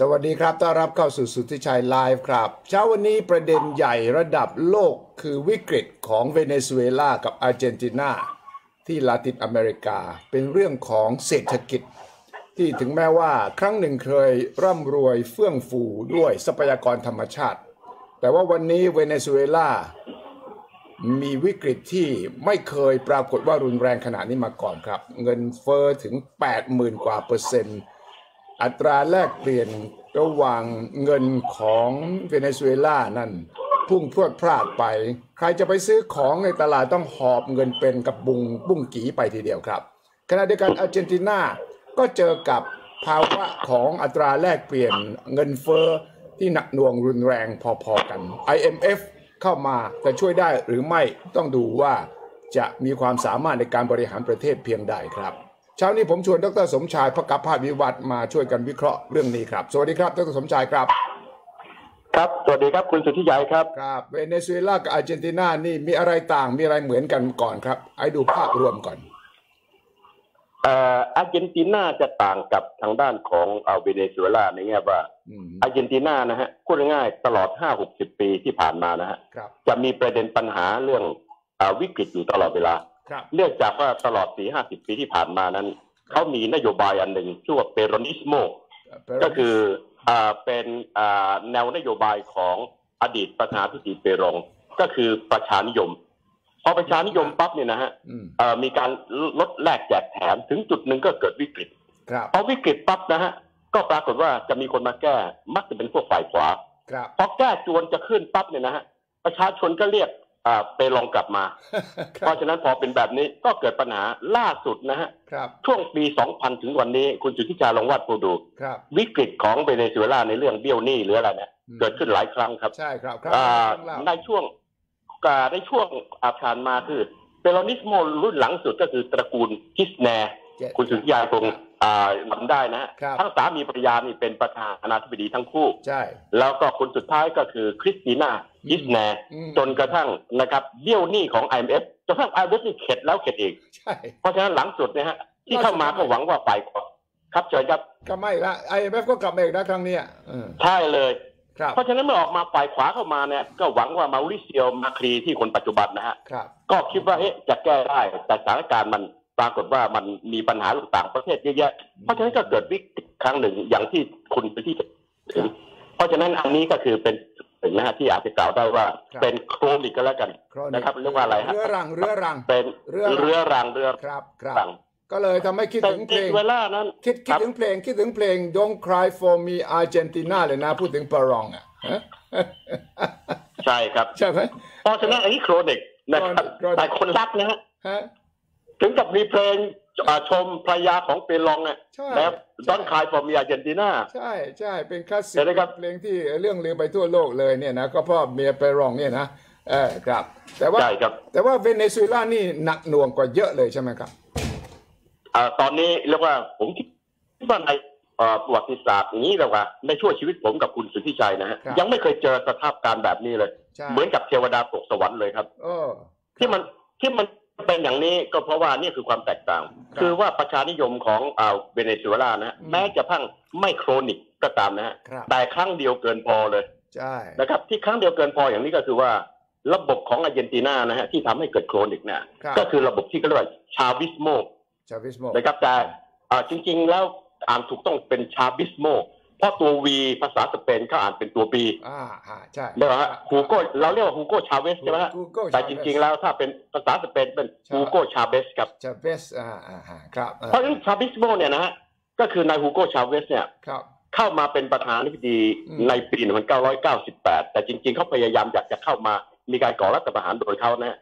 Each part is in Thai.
สวัสดีครับ ต้อนรับเข้าสู่สุทธิชัยไลฟ์ครับ เช้าวันนี้ประเด็นใหญ่ระดับโลกคือวิกฤตของเวเนซุเอลากับอาร์เจนตินาที่ลาตินอเมริกา เป็นเรื่องของเศรษฐกิจ ที่ถึงแม้ว่าครั้งหนึ่งเคยร่ำรวยเฟื่องฟูด้วยทรัพยากรธรรมชาติ แต่ว่าวันนี้เวเนซุเอลามีวิกฤตที่ไม่เคยปรากฏว่ารุนแรงขนาดนี้มาก่อนครับ เงินเฟอ้อถึง 80,000 กว่าเปอร์เซ็นต์ อัตราแลกเปลี่ยนระหว่างเงินของเวเนซุเอลานั่นพุ่งพรวดพลาดไป ใครจะไปซื้อของในตลาดต้องหอบเงินเป็นกับบุงบุ้งกีไปทีเดียวครับ ขณะเดียวกันอาร์เจนตินาก็เจอกับภาวะของอัตราแลกเปลี่ยนเงินเฟอ้อที่หนักหน่วงรุนแรงพอๆกัน IMF เข้ามาจะช่วยได้หรือไม่ต้องดูว่าจะมีความสามารถในการบริหารประเทศเพียงใดครับ เช้านี้ผมชวนดรสมชายพกภาพวิวัฒน์มาช่วยกันวิเคราะห์เรื่องนี้ครับ สวัสดีครับดรสมชายครับ ครับสวัสดีครับคุณสุทธิชัยครับครับเวเนซุเอลากับอาร์เจนตินานี่มีอะไรต่างมีอะไรเหมือนกันก่อนครับไอ้ดูภาพรวมก่อนเอ่ออาร์เจนตินาจะต่างกับทางด้านของเอ่อเวเนซุเอลาในแง่ว่าอืมอาร์เจนตินานะฮะพูดง่ายๆตลอด5-60ปีที่ผ่านมานะฮะครับจะมีประเด็นปัญหาเรื่องเอ่อวิกฤตอยู่ตลอดเวลาครับ เนื่องจากว่าตลอด4-50ปีที่ผ่านมานั้น เขามีนโยบายอันหนึ่งชื่อว่าเปโรนิสโมก็คืออ่าเป็นอ่าแนวนโยบายของอดีตประธานาธิบดีเปโรงก็คือประชานิยมพอประชานิยมปั๊บเนี่ยนะฮะอืมเอ่อมีการลดแลกแจกแถมถึงจุดหนึ่งก็เกิดวิกฤตครับพอวิกฤตปั๊บนะฮะก็ปรากฏว่าจะมีคนมาแก้มักจะเป็นพวกฝ่ายขวาครับพอแก้จวนจะขึ้นปั๊บเนี่ยนะฮะประชาชนก็เรียก อ่าเปรองกลับมาคเพรับราะฉะนั้นพอเป็นแบบนี้ก็เกิดปัญหาล่าสุดนะฮะครับช่วงปี 2000 ถึงวันนี้ คุณจุทธิจาลองวัดดูครับวิกฤตของเวเนซุเอลาในเรื่องเบี้ยวหนี้หรืออะไรเนี่ยอืมเกิดขึ้นหลายครั้งครับ ใช่ครับครับอ่าต้องเล่าในช่วงอ่าในช่วงอาผ่านมาคือเปโรนิสโมรุ่นหลังสุดก็คือตระกูลคิสแนร์เจ็ด คุณสุทธิยาคงอ่าจำได้นะฮะครับทั้งสามีภรรยานี่เป็นประธานาธิบดีทั้งคู่ ใช่ แล้วก็คนสุดท้ายก็คือคริสติน่าคิสแนร์อืมจนกระทั่งนะครับเบี้ยวหนี้ของ IMF จนกระทั่ง IMF นี่เข็ดแล้วเข็ดอีก ใช่ เพราะฉะนั้นหลังสุดเนี่ยฮะที่เข้ามาก็หวังว่าฝ่ายขวาครับเชิญครับก็ไม่ละ IMF ก็กลับมาอีกนะครั้งเนี้ยเออใช่เลยครับเพราะฉะนั้นเมื่อออกมาฝ่ายขวาเข้ามาเนี่ยก็หวังว่าเมาริซิโอ มากรีที่คนปัจจุบันนะฮะครับก็คิดว่าเอ๊ะจะแก้ได้แต่สถานการณ์มัน ปรากฏว่ามันมีปัญหาต่างประเทศเยอะแยะ เพราะฉะนั้นก็เกิดวิกฤตครั้งหนึ่งอย่างที่คุณไปที่ถึงเพราะฉะนั้นอันนี้ก็คือเป็นถึงนะฮะที่อาจจะกล่าวได้ว่าครับเป็นโครนิกก็แล้วกัน Chronic นะครับเรียกว่าอะไรฮะเรื้อรังเรื้อรังเป็นเรือรังเรือรังเรือครับครับรังก็เลยทำให้คิดแต่ถึงเพลงเวลานั้นคิดคิดถึงเพลงคิดถึงเพลง Don't Cry for Me Argentina เลยนะ พูดถึงปารองอะฮะใช่ครับ ใช่ไหมเพราะฉะนั้นอันนี้ chronic นะครับ Chronic แต่คนรักนะฮะฮะ ถึงกับมีเพลงอ่าชมภรรยาของเปรองอะใช่แล้ว Don't Cry for Me Argentina ใช่ใช่เป็นคลาสสิกเห็นไหมครับเพลงที่เรื่องลือไปทั่วโลกเลยเนี่ยนะก็เพราะเมียเปรองเนี่ยนะเออครับ แต่ว่าใช่ครับแต่ว่าเวเนซุเอลานี่หนักหน่วงกว่าเยอะเลยใช่ไหมครับอ่าตอนนี้เรียกว่าผมคิดว่าในเอ่อประวัติศาสตร์อย่างนี้แล้วว่าในช่วงชีวิตผมกับคุณสุทธิชัยนะฮะครับยังไม่เคยเจอสภาพการณ์แบบนี้เลยใช่เหมือนกับเทวดาตกสวรรค์เลยครับโอ้ที่มันที่มัน เป็นอย่างนี้ก็เพราะว่านี่คือความแตกต่างครับคือว่าประชานิยมของอ่าเวเนซุเอลานะฮะอืมแม้จะพังไม่ chronic ก็ตามนะฮะครับแต่ครั้งเดียวเกินพอเลยใช่นะครับที่ครั้งเดียวเกินพออย่างนี้ก็คือว่าระบบของอาร์เจนตินานะฮะที่ทำให้เกิด chronic เนี่ยครับก็คือระบบที่เขาเรียกว่า Chavismo Chavismo นะครับแต่อ่าจริง ๆ แล้วอ่านถูกต้องเป็น Chavismo เพราะตัววีภาษาสเปนเขาอ่านเป็นตัวบีอ่าฮะใช่เรียกว่าฮูโกเราเรียกว่าฮูโกชาเวสใช่ไหมฮะฮูโก้แต่จริงๆแล้วถ้าเป็นภาษาสเปนเป็นฮูโกชาเวสครับชาเวสอ่าอ่าฮะครับอ่าเพราะฉะนั้น Chavismo เนี่ยนะฮะก็คือนายฮูโกชาเวสเนี่ยครับเข้ามาเป็นประธานาธิบดีอืมในปี 1998 แต่จริงๆเขาพยายามอยากจะเข้ามามีการก่อรัฐประหารโดยเขานะฮะ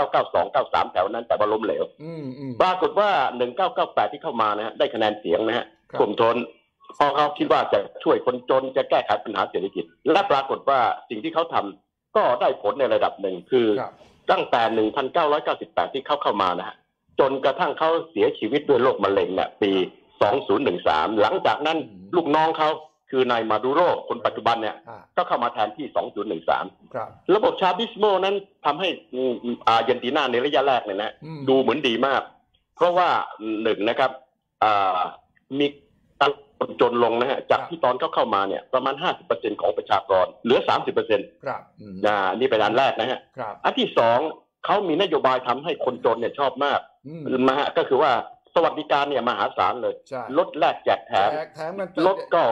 1992 93แถวนั้นแต่ว่าล้มเหลวอืมอืมปรากฏว่า1998ที่เข้ามานะฮะได้คะแนนเสียงนะฮะครับกลุ่มทน เพอเขาคิดว่าจะช่วยคนจนจะแก้ไขปัญหาเศรษฐกิจ และปรากฏว่าสิ่งที่เขาทำก็ได้ผลในระดับหนึ่งคือครับตั้งแต่ 1998 ที่เขาเข้ามานะฮะจนกระทั่งเขาเสียชีวิตด้วยโรคมะเร็งเนี่ยปี 2013 หลังจากนั้นอืมลูกน้องเขาคือนายมาดูโรคนปัจจุบันเนี่ยอ่าก็เข้ามาแทนที่ 2013ครับระบบชาบิสโมนั้นทำให้อืมอาร์เจนตินาในระยะแรกเนี่ยนะอืมดูเหมือนดีมาก เพราะว่าหนึ่งนะครับอ่ามีการ คนจนลงนะฮะจากที่ตอนเขาเข้ามาเนี่ยประมาณ 50%ของประชากรเหลือ 30%ครับอืมนะนี่เป็นอันแรกนะฮะครับอันที่สองเขามีนโยบายทำให้คนจนเนี่ยชอบมากอืมนะฮะก็คือว่าสวัสดิการเนี่ยมหาศาลเลยใช่ลดแลกแจกแถมแจกแถมกันรถก็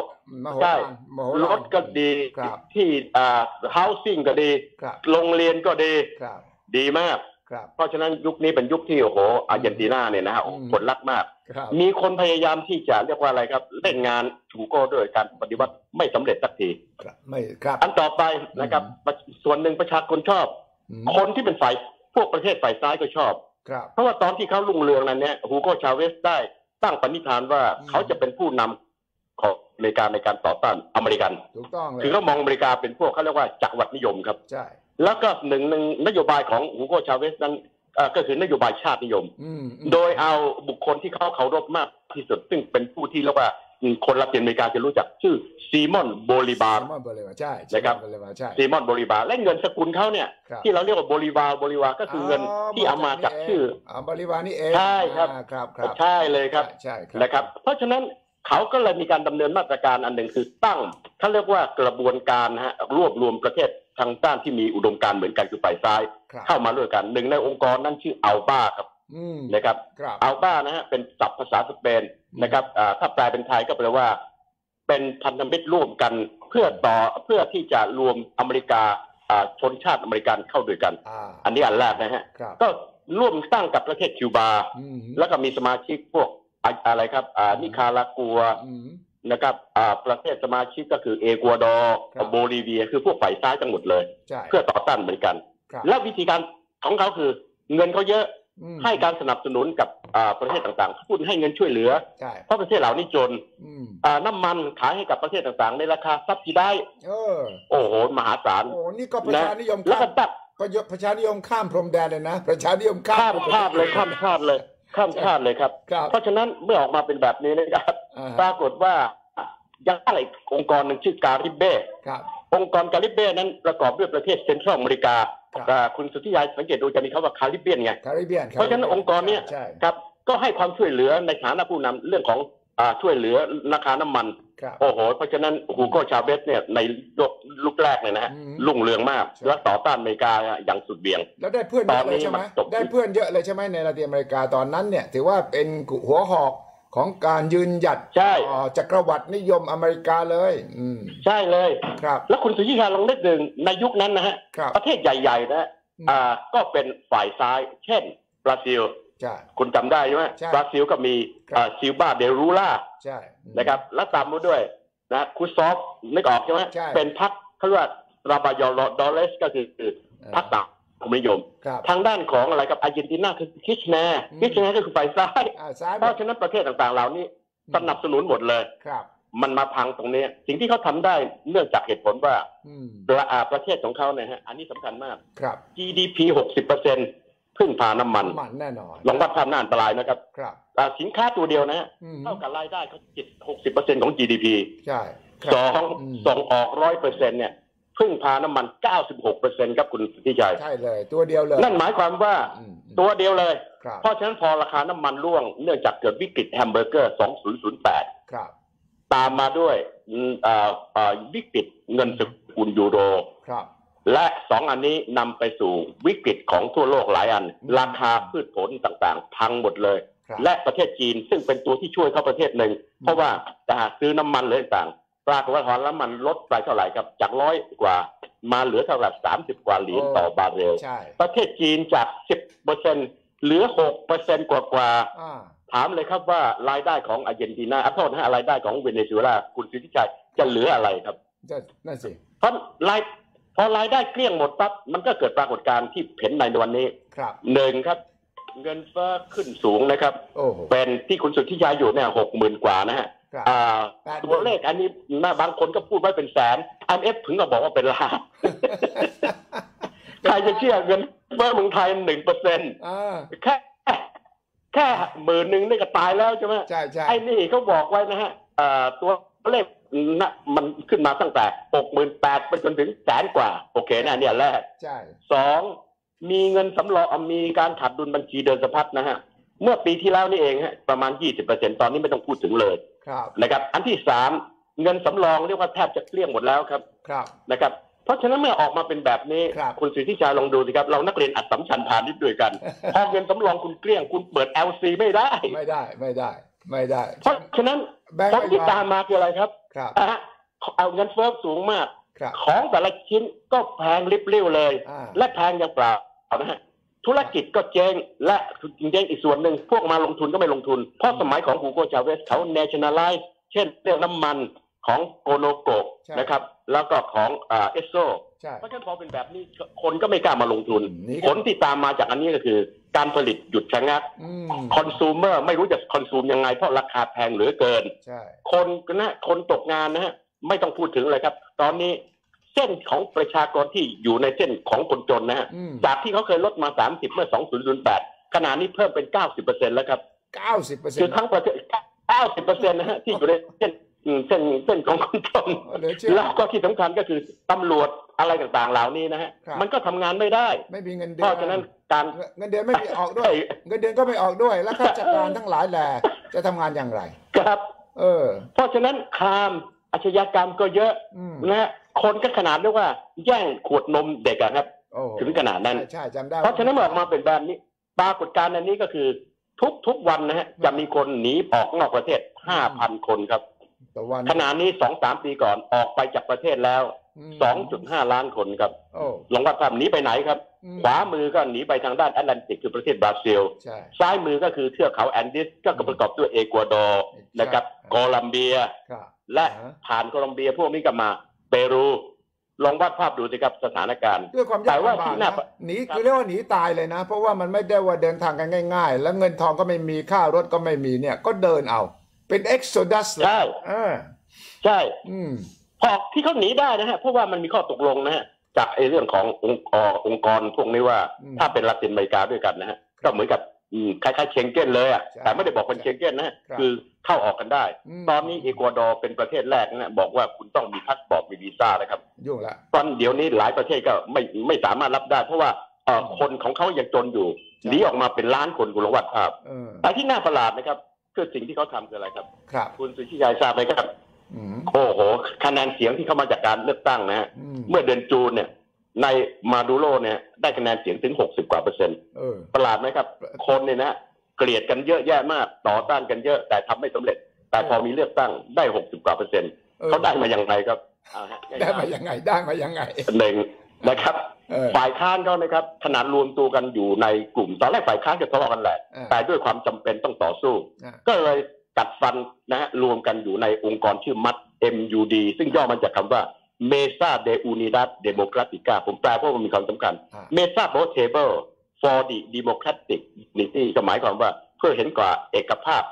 มโหใช่ฬารมโหฬารรถก็ดีครับที่อ่า housing ก็ดีครับโรงเรียนก็ดีครับดีมากครับเพราะฉะนั้นยุคนี้เป็นยุคที่โอ้โหอาร์เจนตินาเนี่ยนะฮะอืมผลลัพธ์มากครับ มีคนพยายามที่จะเรียกว่าอะไรครับเล่นงานถูโก้ด้วยการปฏิวัติไม่สำเร็จสักทีครับไม่ครับอันต่อไปนะครับ ส่วนหนึ่งประชาชนชอบอืมคนที่เป็นฝ่ายพวกประเทศฝ่ายซ้ายก็ชอบครับเพราะว่าตอนที่เขาลุ่งเรืองนั้นเนี่ยฮูโกชาเวสได้ตั้งปณิธานว่าอืมเขาจะเป็นผู้นำของอเมริกาในการต่อต้านอเมริกันถูกต้องเลยคือเขามองอเมริกาเป็นพวกเขาเรียกว่าจักรวรรดินิยมครับใช่แล้วก็หนึ่งหนึ่งนโยบายของฮูโกชาเวสนั้นเอ่อ ก็คือนโยบายชาตินิยมอืมอืมโดยเอาบุคคลที่เขาเคารพมากที่สุด ซึ่งเป็นผู้ที่เรียกว่าคนลาตินอเมริกาจะรู้จักชื่อซีมอนโบลิบาร์ซีมอนโบลิวาร์ใช่นะครับซีมอนโบลิวาร์ใช่ซีมอนโบลิบาร์และเงินสกุลเขาเนี่ยครับที่เราเรียกว่าโบลิวาร์โบลิวาร์ก็คือเงินที่เอามาจากชื่ออ๋อโบลิวาร์นี่เองใช่ครับอ่าครับครับใช่เลยครับใช่ครับนะครับ เพราะฉะนั้นเขาก็เลยมีการดำเนินมาตรการอันหนึ่งคือตั้งเขาเรียกว่ากระบวนการนะฮะรวบรวมประเทศ ทางด้านที่มีอุดมการณ์เหมือนกันคือฝ่ายซ้ายครับเข้ามาด้วยกันหนึ่งในองค์กรนั่นชื่ออัลบาครับอืมนะครับครับอัลบานะฮะเป็นศัพท์ภาษาสเปนนะครับอ่าถ้าแปลเป็นไทยก็แปลว่า เป็นพันธมิตรร่วมกันเพื่อต่อเพื่อที่จะรวมอเมริกาอ่าชนชาติอเมริกันเข้าด้วยกันอ่าอันนี้อันแรกนะฮะครับก็ร่วมตั้งกับประเทศคิวบาอืมแล้วก็มีสมาชิกพวกอะอะไรครับอ่านิคารากัวอืม นะครับอ่าประเทศสมาชิกก็คือเอกวาดอร์ครับโบลิเวีย คือพวกฝ่ายซ้ายทั้งหมดเลยใช่เพื่อต่อต้านอเมริกันครับและวิธีการของเขาคือ เงินเขาเยอะอืมให้การสนับสนุนกับอ่าประเทศต่างๆพูดให้เงินช่วยเหลือใช่เพราะประเทศเหล่านี้จนอืมอ่าน้ำมันขายให้กับประเทศต่างๆ ในราคาซับซิได้เออโอ้โห มหาศาลโอ้นี่ก็ประชานิยมแล้วข้าก็มตัดประโยชน์ประชานิยมข้ามพรมแดนเลยนะ ประชานิยมข้ามข้ามชาติเลยข้ามชาติเลย ข้ามชาติเลยครับ ครับเพราะฉะนั้นเมื่อออกมาเป็นแบบนี้นะครับ อ่าปรากฏว่ายังอะไรองค์กรหนึ่งชื่อการิเบ้ ครับ องค์กรการิเบ้นั้นประกอบด้วยประเทศเซ็นทรัลอเมริกาครับ อ่าคุณสุทธิยาสังเกตดูจะมีคำว่าคาริเบียนไง คาริเบียนเพราะฉะนั้นองค์กรเนี้ยใช่ ครับก็ให้ความช่วยเหลือในฐานะผู้นำเรื่องของอ่าช่วยเหลือราคาน้ำมันครับ โอ้โห เพราะฉะนั้นฮูโกชาเวสเนี่ยในลุกแรกเนี่ยนะฮะอืมรุ่งเรืองมากใช่และต่อต้านอเมริกาอย่างสุดเบี่ยง แล้วได้เพื่อนเยอะเลยใช่ไหมตอนนี้มันตกได้เพื่อนเยอะเลยใช่ไหมในลาตินอเมริกาตอนนั้นเนี่ย ถือว่าเป็นหัวหอกของการยืนหยัดใช่ต่อจักรวรรดินิยมอเมริกาเลย อืมใช่เลยครับ แล้วคุณสุทธิยาลองนึกถึงในยุคนั้นนะฮะครับประเทศใหญ่ๆนะฮะอืมอ่าก็เป็นฝ่ายซ้าย เช่นบราซิลใช่คุณจำได้ใช่ไหมใช่บราซิลก็มีครับอ่าซิลบาเดรูล่า ใช่อืมนะครับแล้วตามมาด้วยนะคุซอฟนึกออกใช่ไหมใช่เป็นพรรคเขาเรียกว่าราบายอดอเลสก็คือเออพรรคต่างคมนิยมครับทางด้านของอะไรกับอาร์เจนตินาคือคิชแนร์อืมคิชแนร์ก็คือฝ่ายซ้ายอ่าซ้ายเพราะฉะนั้นประเทศต่างๆ เหล่านี้สนับสนุนหมดเลยครับ มันมาพังตรงนี้ สิ่งที่เขาทำได้เนื่องจากเหตุผลว่าอืมประอ่าประเทศของเขาเนี่ยฮะอันนี้สำคัญมากครับ GDP 60เปอร์เซ็น พึ่งพาน้ำมันน้ำมันแน่นอนลองวัดความน่าอันตรายนะครับครับอ่าสินค้าตัวเดียวนะฮะอืมเท่ากับรายได้เขาจิต60เปอร์เซ็นของ GDP ใช่ครับสองอืมส่งออกร้อยเปอร์เซ็นเนี่ยพึ่งพาน้ำมัน 96เปอร์เซ็นครับคุณสุทธิชัยใช่เลย ตัวเดียวเลย นั่นหมายความว่าอืมอืมตัวเดียวเลยครับเพราะฉะนั้นพอราคาน้ำมันร่วง เนื่องจากเกิดวิกฤตแฮมเบอร์เกอร์ 2008 ครับ ตามมาด้วยอืมอ่าอ่าวิกฤตเงินสกุลยูโรครับ และสองอันนี้นำไปสู่วิกฤตของทั่วโลกหลายอันอืมราคาพืชผลต่างๆ พังหมดเลยครับและประเทศจีนซึ่งเป็นตัวที่ช่วยเข้าประเทศหนึ่ง เพราะว่าจะหาซื้อน้ำมันเลยต่างปรากฏว่าพอน้ำมันลดไปเท่าไหร่ครับจากร้อยกว่ามาเหลือเท่าไหร่สามสิบกว่าเหรียญต่อบาร์เรลใช่ประเทศจีนจากสิบเปอร์เซ็นเหลือหกเปอร์เซ็นกว่ากว่าอ่าๆถามเลยครับว่ารายได้ของอาร์เจนตินาอะโทษนะฮะรายได้ของเวเนซุเอลาคุณสิทธิชัยจะเหลืออะไรครับจะนั่นสิเพราะราย พอรายได้เกลี้ยงหมดปั๊บมันก็เกิดปรากฏการณ์ที่เห็นในวันนี้ครับหนึ่งครับ เงินเฟ้อขึ้นสูงนะครับ โอ้โห เป็นที่คุณสุทธิชัยอยู่เนี่ยหกหมื่นกว่านะฮะครับ อ่าแปดหมื่น ตัวเลขอันนี้นะบางคนก็พูดไว้เป็นแสนอันเอฟถึงก็บอกว่าเป็นล้าน ใครจะเชื่อเงินเฟ้อเมืองไทยหนึ่งเปอร์เซ็นต์อ่าแค่แค่หมื่นหนึ่งนี่ก็ตายแล้วใช่ไหม ใช่ใช่ไอ้นี่เขาบอกไว้นะฮะอ่าตัวเลข นะมันขึ้นมาตั้งแต่หกหมื่นแปดไปจนถึงแสนกว่า โอเคนะเนี่ยแรกใช่สองมีเงินสำรองมีการขาดดุลบัญชีเดินสะพัดนะฮะ เมื่อปีที่แล้วนี่เองฮะประมาณ20%ตอนนี้ไม่ต้องพูดถึงเลยครับนะครับ อันที่สามเงินสำรองเรียกว่าแทบจะเกลี้ยงหมดแล้วครับครับนะครับ เพราะฉะนั้นเมื่อออกมาเป็นแบบนี้ครับณสุทธิชัยลองดูสิครับ เรานักเรียนอัดสัมชันพาณิชย์ด้วยกันพอเงินสำรองคุณเกลี้ยงคุณเปิด LC ไม่ได้ ไม่ได้ไม่ได้ ไม่ได้ เพราะฉะนั้นแบงค์ผลที่ไม่ยอมตามมาคืออะไรครับ ครับอะฮะเอาเงินเฟ้อสูงมากครับของแต่ละชิ้นก็แพงริบเรี่ยวเลยอ่าและแพงอย่างเปล่านะฮะธุรกิจก็เจ๊งและจริงๆอีกส่วนหนึ่งพวกมาลงทุนก็ไม่ลงทุน เพราะสมัยของฮูโกชาเวสเขา nationalize เช่นเรื่องน้ำมัน ของโกโนโกะใช่ นะครับ แล้วก็ของอ่าเอสโซ ใช่ เพราะฉะนั้นพอเป็นแบบนี้คนก็ไม่กล้ามาลงทุน นี่ก็ ผลที่ตามมาจากอันนี้ก็คือ การผลิตหยุดชะงักอืมคอน sumer ไม่รู้จะคอนซูมยังไง เพราะราคาแพงเหลือเกิน ใช่ คนนะคนตกงานนะฮะไม่ต้องพูดถึงเลยครับ ตอนนี้เส้นของประชากรที่อยู่ในเส้นของคนจนนะฮะอืมจากที่เขาเคยลดมา 30 เมื่อ 2008 ขณะนี้เพิ่มเป็น 90%แล้วครับ เก้าสิบเปอร์เซ็นคือต์ทั้งประเทศ 90%นะฮะที่อยู่ในเส้นอืม เส้นเส้นของคนจนเหลือเชื่อแล้วก็ที่สำคัญก็คือตำรวจอะไรต่างๆ เหล่านี้นะฮะครับมันก็ทำงานไม่ได้ ไม่มีเงินเดืเพอนราะฉะนั้นการเงินเดือนไม่มีออกด้วย เงินเดือนก็ไม่ออกด้วย แล้วข้าราชการทั้งหลายแหล่จะทำงานอย่างไร ครับ เออ เพราะฉะนั้นครามอาชญากรรมก็เยอะอืมนะฮะคนก็ขนาดเรียกว่า แย่งขวดนมเด็กอะครับโอ้ถึงขนาดนั้นใช่ใช่จำได้ เพราะฉะนั้นเมื่อออกมาเป็นแบบนี้ ปรากฏการณ์อันนี้ก็คือ ทุกทุกวันนะฮะจะมีคนหนีออกนอกประเทศ5,000คนครับ ต่อวันขณะนี้สองสามปีก่อนออกไปจากประเทศแล้วม2.5ล้านคนครับโอ้ลองวัดภาพหนีไปไหนครับอืมขวามือก็หนีไปทางด้านแอตแลนติกคือประเทศบราซิลใช่ซ้ายมือก็คือเทือกเขาแอนดีสก็ประกอบด้วยเอกวาดอร์นะครับใช่โคลัมเบียครับและอ่าผ่านโคลัมเบียพวกนี้ก็มาเปรูลองวาดภาพดูสิครับสถานการณ์ด้วยความแต่ยากว่าลำบาที่กน่านะหนีคือเรียกว่าหนีตายเลยนะ เพราะว่ามันไม่ได้ว่าเดินทางกันง่าย ๆ แล้วเงินทองก็ไม่มีค่ารถก็ไม่มีเนี่ยก็เดินเอา เป็น exodus ใช่เออใช่อืมพอที่เขาหนีได้นะฮะเพราะว่ามันมีข้อตกลงนะฮะจากไอ้เรื่องขององค์เอ่อองค์กรพวกนี้ว่าอืมถ้าเป็นลาตินอเมริกาด้วยกันนะฮะก็เหมือนกับอืมคล้ายๆเชงเก้นเลยอะใช่แต่ไม่ได้บอกเป็นเชงเก้นนะฮะครับคือเข้าออกกันได้มตอนนี้เอกวาดอร์เป็นประเทศแรกนะฮะบอกว่าคุณต้องมีพาสปอร์ตมีวีซ่านะครับยุ่งละตอนเดี๋ยวนี้หลายประเทศก็ไม่ไม่สามารถรับได้ เพราะว่าเอ่อคนของเขายังจนอยู่ใช่หนีออกมาเป็นล้านคนคุณลองวัดภาพเออแต่ที่น่าประหลาดนะครับ คือสิ่งที่เขาทำคืออะไรครับ ครับ คุณสุชิชัยทราบไหมครับอืมโอ้โหคะแนนเสียงที่เข้ามาจากการเลือกตั้งนะฮะอืมเมื่อเดือนจูนเนี่ย ในมาดูโรเนี่ยได้คะแนนเสียงถึง60กว่าเปอร์เซ็นต์เออประหลาดไหมครับ คนเนี่ยนะเกลียดกันเยอะแยะมากต่อต้านกันเยอะแต่ทำไม่สำเร็จ แต่พอมีเลือกตั้งได้60กว่าเปอร์เซ็นต์ออเขาได้มาอย่างไรครับอ่าฮะได้มายังไงได้มายังไงหนึ่ง นะครับเออฝ่ายค้านเขานะครับขนาดรวมตัวกันอยู่ในกลุ่มตอนแรกฝ่ายค้านจะทะเลาะกันแหละอ่าแต่ด้วยความจำเป็นต้องต่อสู้อ่าก็เลยกัดฟันนะฮะรวมกันอยู่ในองค์กรชื่อมัด MUD ซึ่งย่อมาจากคำว่า Mesa de Unidad Democrática ผมแปลเพราะมันมีความสำคัญอ่า Mesa b o Table for the Democratic Unity ก็หมายความว่าเพื่อเห็นกว่าเอกภาพ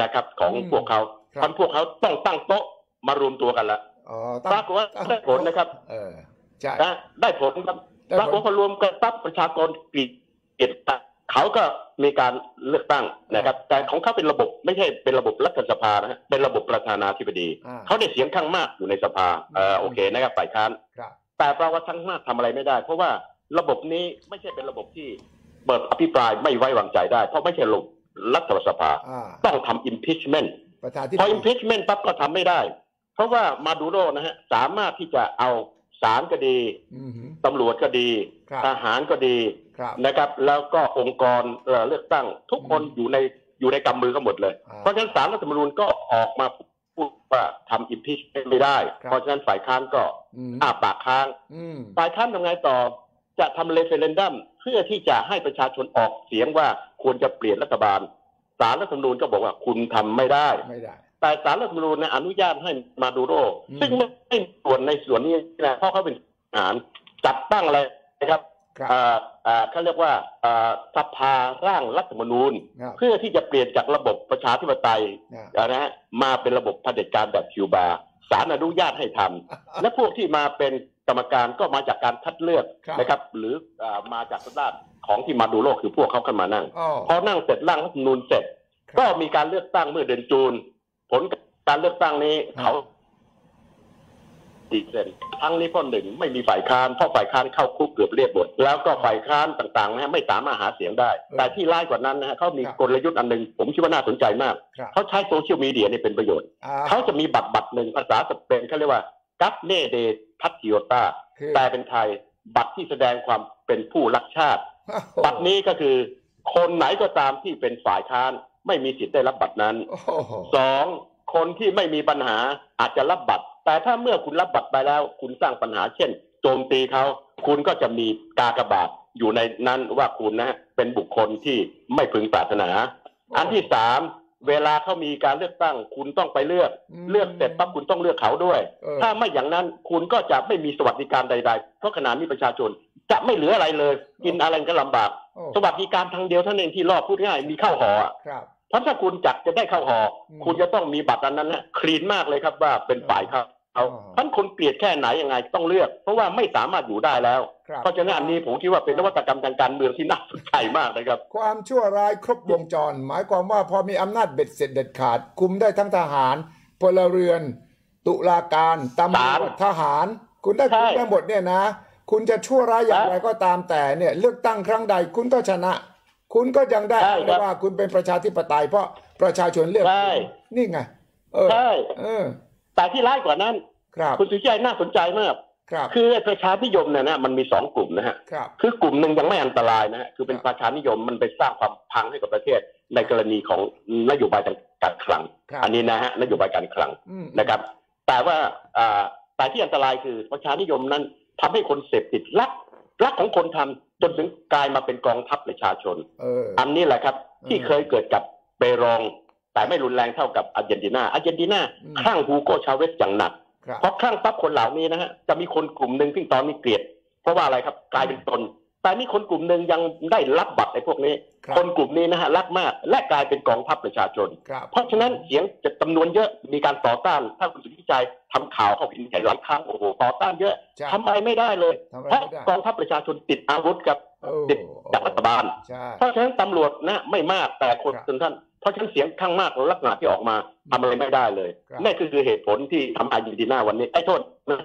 นะครับ ของอืมพวกเขาครับท่านพวกเขาต้องตั้งโต๊ะมารวมตัวกันละอ๋อปรากฏว่าได้ผลนะครับเออ ใช่ นะได้ผลครับได้ผลปรากฏพอรวมกันปั๊บประชากรกรีดเกลียดเขาก็มีการเลือกตั้งนะครับ แต่ของเขาเป็นระบบไม่ใช่เป็นระบบรัฐสภานะฮะเป็นระบบประธานาธิบดีอ่า เขาได้เสียงข้างมากอยู่ในสภาเออโอเคนะครับฝ่ายค้าน ครับ แต่ปรากฏว่าทั้งมากทำอะไรไม่ได้ เพราะว่าระบบนี้ไม่ใช่เป็นระบบที่เปิดอภิปรายไม่ไว้วางใจได้ เพราะไม่ใช่ระบบรัฐสภา อ่า ต้องทำ impeachment ประธานที่พอ impeachment ปั๊บก็ทำไม่ได้ เพราะว่ามาดูโรนะฮะ สามารถที่จะเอา ศาลก็ดีอืมฮึตำรวจก็ดีครับทหารก็ดีครับนะครับ แล้วก็องค์กรเอ่อเลือกตั้ง ทุกคนอืมอยู่ในอยู่ในกำมือเขาหมดเลยอ่าเพราะฉะนั้นศาลรัฐธรรมนูญก็ออกมาพูดว่าทำ impeachment ไม่ได้ครับเพราะฉะนั้นฝ่ายค้านก็อืมอ้าปากค้างอืมฝ่ายค้านทำไงต่อจะทำ referendum เพื่อที่จะให้ประชาชนออกเสียงว่าควรจะเปลี่ยนรัฐบาลศาลรัฐธรรมนูญก็บอกว่าคุณทำไม่ได้ไม่ได้ แต่ศาลรัฐธรรมนูญนะอนุญาตให้มาดูโร อืม ซึ่งไม่ไม่มีส่วนในส่วนนี้นะเพราะเขาเป็นทหารจัดตั้งอะไรนะครับครับอ่าอ่าเขาเรียกว่าอ่าสภาร่างรัฐธรรมนูญ ครับเพื่อที่จะเปลี่ยนจากระบบประชาธิปไตยนะนะฮะมาเป็นระบบเผด็จการแบบคิวบาศาลอนุญาตให้ทำ และพวกที่มาเป็นกรรมการก็มาจากการคัดเลือกครับนะครับ หรืออามาจากทางด้านของที่มาดูโลกคือพวกเขาขึ้นมานั่งอ๋อพอนั่งเสร็จร่างรัฐธรรมนูญเสร็จ ครับ ก็มีการเลือกตั้งเมื่อเดือนจูน ผลการเลือกตั้งนี้ครับเขาดีเซนทั้งนี้เพราะหนึ่งไม่มีฝ่ายค้านเพราะฝ่ายค้านเข้าคุกเกือบเรียบหมดแล้วก็ฝ่ายค้านต่างๆนะฮะไม่สามารถหาเสียงได้ แต่ที่ร้ายกว่านั้นนะฮะเขามีกลยุทธ์อันหนึ่งผมคิดว่าน่าสนใจมากครับเขาใช้โซเชียลมีเดียเนี่ยเป็นประโยชน์อ่าเขาจะมีบัตรบัตรหนึ่งภาษาสเปนเขาเรียกว่ากัฟเนเดพัติโอตาคือแปลเป็นไทยบัตรที่แสดงความเป็นผู้รักชาติโอ้โหบัตรนี้ก็คือ คนไหนก็ตามที่เป็นฝ่ายค้านไม่มีสิทธิ์ได้รับบัตรนั้นโอ้โหสองคนที่ไม่มีปัญหาอาจจะรับบัตร แต่ถ้าเมื่อคุณรับบัตรไปแล้ว คุณสร้างปัญหา เช่น โจมตีเขาคุณก็จะมีกากบาทอยู่ในนั้นว่าคุณนะเป็นบุคคลที่ไม่พึงปรารถนา อันที่สาม เวลาเขามีการเลือกตั้ง คุณต้องไปเลือกมเลือกเสร็จปั๊บคุณต้องเลือกเขาด้วยเออถ้าไม่อย่างนั้นคุณก็จะไม่มีสวัสดิการใด ๆ เพราะขณะนี้ประชาชนจะไม่เหลืออะไรเลย กินอะไรก็ลำบากโอ้สวัสดิการทางเดียวเท่านั้นเองที่รอดพูดง่ายมีข้าวห่ออะครับเพราะถ้าคุณจักจะได้เข้าหออมคุณจะต้องมีบัตรอันนั้นนะคลีนมากเลยครับว่าเป็นฝ่ายเขา เอาอ๋อท่านคนเกลียดแค่ไหนยังไงต้องเลือก เพราะว่าไม่สามารถอยู่ได้แล้วครับเพราะฉะนั้นอันนี้ผมคิดว่าเป็นนวัตกรรมทางการเมืองที่น่าสนใจมากนะครับ ความชั่วร้ายครบวงจร หมายความว่าพอมีอำนาจเบ็ดเสร็จเด็ดขาด คุมได้ทั้งทหารพลเรือน ตุลาการตำรศาลวจทหาร คุณได้ใช่คุมได้หมดเนี่ยนะ คุณจะชั่วร้ายอย่างใช่ไรก็ตามแต่เนี่ยเลือกตั้งครั้งใดคุณก็ชนะ คุณก็ยังได้ใช่ครับว่าคุณเป็นประชาธิปไตยเพราะประชาชนเลือกใช่คุณนี่ไงเออใช่เออ แต่ที่ร้ายกว่านั้นครับคุณสุชัยน่าสนใจมากครับคือไอ้ประชานิยมเนี่ยนะมันมีสองกลุ่มนะฮะครับคือกลุ่มหนึ่งยังไม่อันตรายนะฮะคือเป็นประชานิยมมันไปสร้างความพังให้กับประเทศ ในกรณีของนโยบายการคลังครับอันนี้นะฮะนโยบายการคลังอืมนะครับ แต่ว่าอ่าแต่ที่อันตรายคือประชานิยมนั้นทำให้คนเสพติดรักรักของคนทำจนถึงกลายมาเป็นกองทัพประชาชนเอออันนี้แหละครับอืมที่เคยเกิดกับเปรอง แต่ไม่รุนแรงเท่ากับอาร์เจนตินาอาร์เจนตินาอืมคลั่งฮูโกชาเวสอย่างหนักครับเพราะคลั่งปั๊บคนเหล่านี้นะฮะจะมีคนกลุ่มหนึ่งที่ตอนนี้เกลียด เพราะว่าอะไรครับกลายเป็นตน แต่มีคนกลุ่มหนึ่งยังได้รับบัตรไอ้พวกนี้ครับคนกลุ่มนี้นะฮะรักมากและกลายเป็นกองทัพประชาชนครับเพราะฉะนั้นเสียงจะจำนวนเยอะมีการต่อต้านถ้าคุณสุทธิชัยทำข่าวเขาเห็นเห็นหลายครั้งโอ้โหต่อต้านเยอะใช่ทำอะไรไม่ได้เลยทำอะไรเพราะไม่ได้กองทัพประชาชนติดอาวุธครับโอ้ติดจากรัฐบาลใช่เพราะฉะนั้นตำรวจนะไม่มากแต่คนครับจนท่าน เพราะฉะนั้นเสียงข้างมากของลักษณะที่ออกมาทำอะไรไม่ได้เลยครับนั่นคือคือเหตุผลที่ทำอาร์เจนตินาวันนี้ไอ้โทษนะ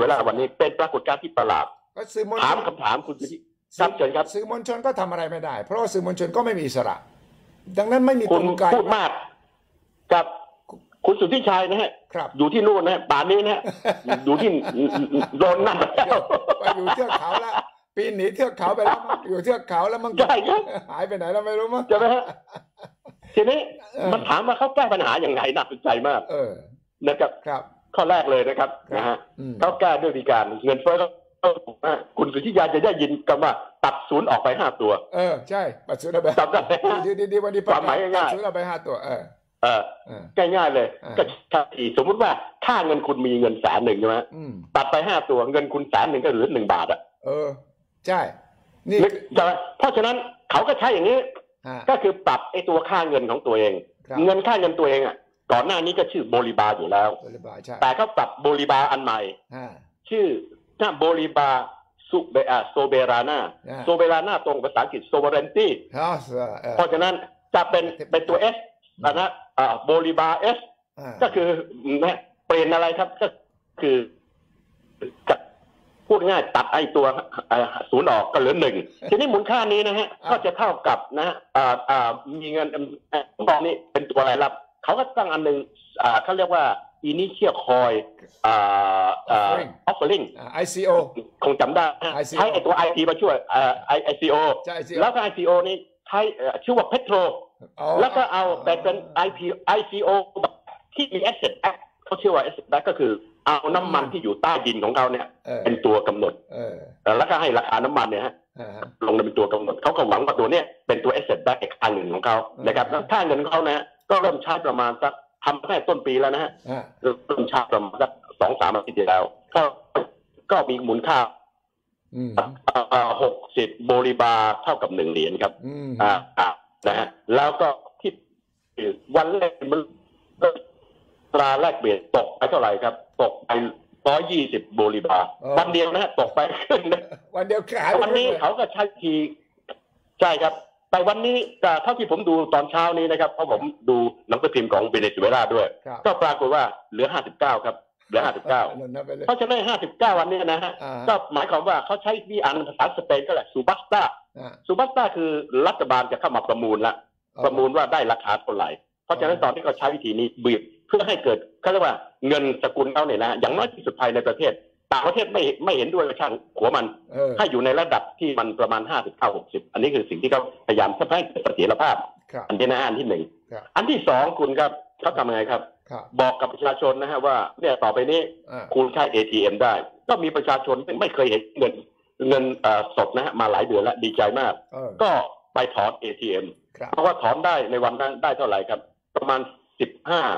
เวลาวันนี้เป็นปรากฏการณ์ที่ประหลาดก็สื่อมวลชถามนคำถามคุณสุทธิครับเชิญครับสื่อมวลชนก็ทำอะไรไม่ได้ เพราะว่าสื่อมวลชนก็ไม่มีอิสระ ดังนั้นไม่มีคุกณลไกพูดมากกับคุณสุทธิชัยนะฮะครับอยู่ที่นู่นนะฮะป่านนี้นะฮะอยู่ที่โดนนั่นแล้วไปอยู่เทือกเขาแล้วปีนหนีเทือกเขาไปแล้วมั้งอยู่เทือกเขาแล้วมันใช่ครับหายไปไหนเราไม่รู้มั้งใช่ไหมฮะ ทีนี้เออมันถามว่าเขาแก้ปัญหาอย่างไรน่าสนใจมากเออนะครับครับ ข้อแรกเลยนะครับครับนะฮะอืมเขาแก้ด้วยวิธีการเงินเฟ้อก็คุณสุทธิยาจะได้ยินกันว่าตัดศูนย์ออกไปห้าตัว เออใช่ปัดศูนย์เอาไปจำได้ไหมฮะดีดีดีวันนี้ความหมายง่ายๆปัดศูนย์เอาไปห้าตัว เออเออเออง่ายๆเลยอ่าก็ทันทีสมมุติว่าค่าเงินคุณมีเงินแสนหนึ่งใช่ไหมอืมตัดไปห้าตัวเงินคุณแสนหนึ่งก็เหลือหนึ่งบาทอะเออ ใช่ นี่นึกใช่ไหมเพราะฉะนั้นเขาก็ใช้อย่างนี้ฮะ ก็คือปรับไอ้ตัวค่าเงินของตัวเองครับเงินค่าเงินตัวเองอะ ก่อนหน้านี้ก็ชื่อโบลิบาอยู่แล้วบริบาลใช่แต่เขาปรับโบลิบาอันใหม่ฮะชื่อหน้าโบลิบาสุเบอาโซเบรานาอ่าโซเบรานาตรงภาษาอังกฤษโซเวเรนตี้ฮะเออเออเพราะฉะนั้นจะเป็นเป็นตัวเอสนะฮะอ่าโบลิบาเอสอ่าก็คือนะเปลี่ยนอะไรครับก็คือจะ พูดง่ายตัดไอ้ตัวเอ่อศูนย์ออกก็เหลือหนึ่งทีนี้มูลค่านี้นะฮะก็จะเท่ากับนะฮะอ่าอ่ามีเงินเอ่อตอนนี้เป็นตัวรายรับเขาก็ตั้งอันหนึ่งอ่าเขาเรียกว่า initial coin อ่าอ่า offering อ่า ICO คงจำได้นะ ICO ใช้ไอ้ตัว IT มาช่วยเอ่อ ICO ใช่ ICO แล้วก็ ICO นี้ใช้เอ่อชื่อว่า Petro อ๋อแล้วก็เอาแต่เป็น IP ICO แบบที่มี asset back เขาชื่อว่า asset back ก็คือ เอาน้ำมันที่อยู่ใต้ดินของเขาเนี่ยเออเป็นตัวกำหนดเออแล้วก็ให้ราคาน้ำมันเนี่ยฮะอ่าฮะลงมาเป็นตัวกำหนดเขาก็หวังว่าตัวเนี้ยเป็นตัว asset back ค่าเงินของเขาอืมนะครับแล้วค่าเงินของเขานะฮะก็เริ่มใช้ประมาณสักทำแค่ต้นปีแล้วนะฮะอ่าเริ่มใช้ประมาณสักสองสามอาทิตย์ที่แล้วก็ก็มีมูลค่าอืมหกสิบโบลิบาเท่ากับหนึ่งเหรียญครับอืมอ่าอ่านะฮะแล้วก็ที่วันแรกมันตราแลกเปลี่ยนตกไปเท่าไหร่ครับ ตกไปร้อยยี่สิบโบลิบาวันเดียวนะฮะตกไปขึ้นนะวันเดียวขายไปวันนี้เลยเขาก็ใช้ทีใช่ครับ แต่วันนี้อ่าเท่าที่ผมดูตอนเช้านี้นะครับเพราะผมดูหนังสือพิมพ์ของเวเนซุเอลาด้วยครับก็ปรากฏว่าเหลือห้าสิบเก้าครับเหลือห้าสิบเก้าลดน้อยไปเลยเพราะฉะนั้นห้าสิบเก้าวันเนี้นะฮะอ่าก็หมายความว่าเขาใช้วิธีอันภาษาสเปนก็แหละซูบัสตาอ่าซูบัสตาคือรัฐบาลจะเข้ามาประมูลละประมูลว่าได้ราคาเท่าไหร่เพราะฉะนั้นตอนที่เขาใช้วิธีนี้บีบ เพื่อให้เกิดเขาเรียกว่าเงินสกุลเขาเนี่ยนะอย่างน้อยที่สุดภายในประเทศต่างประเทศไม่ไม่เห็นด้วยกับช่างหัวมันเออให้อยู่ในระดับที่มันประมาณห้าสิบเก้าหกสิบอันนี้คือสิ่งที่เขาพยายามทำให้เกิดเสถียรภาพครับอันที่นะอันที่หนึ่งครับอันที่สองคุณครับเขาทำยังไงครับครับ บอกกับประชาชนนะฮะว่าเนี่ยต่อไปนี้อ่าคุณใช้ ATM ได้ ก็มีประชาชนซึ่งไม่เคยเห็นเงินเงินเอ่อสดนะฮะมาหลายเดือนแล้วดีใจมากเออก็ไปถอน ATM ครับเพราะว่าถอนได้ในวันนั้นได้เท่าไหร่ครับ ประมาณสิบห้าอ่า